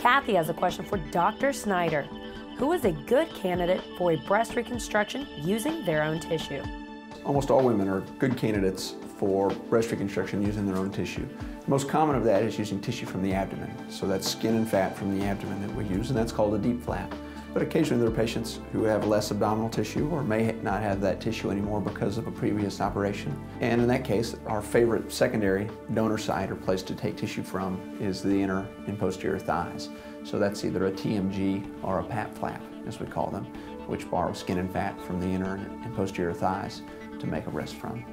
Kathy has a question for Dr. Snyder. Who is a good candidate for a breast reconstruction using their own tissue? Almost all women are good candidates for breast reconstruction using their own tissue. The most common of that is using tissue from the abdomen. So that's skin and fat from the abdomen that we use, and that's called a DIEP flap. But occasionally there are patients who have less abdominal tissue or may not have that tissue anymore because of a previous operation. And in that case, our favorite secondary donor site or place to take tissue from is the inner and posterior thighs. So that's either a TMG or a PAP flap, as we call them, which borrow skin and fat from the inner and posterior thighs to make a breast from.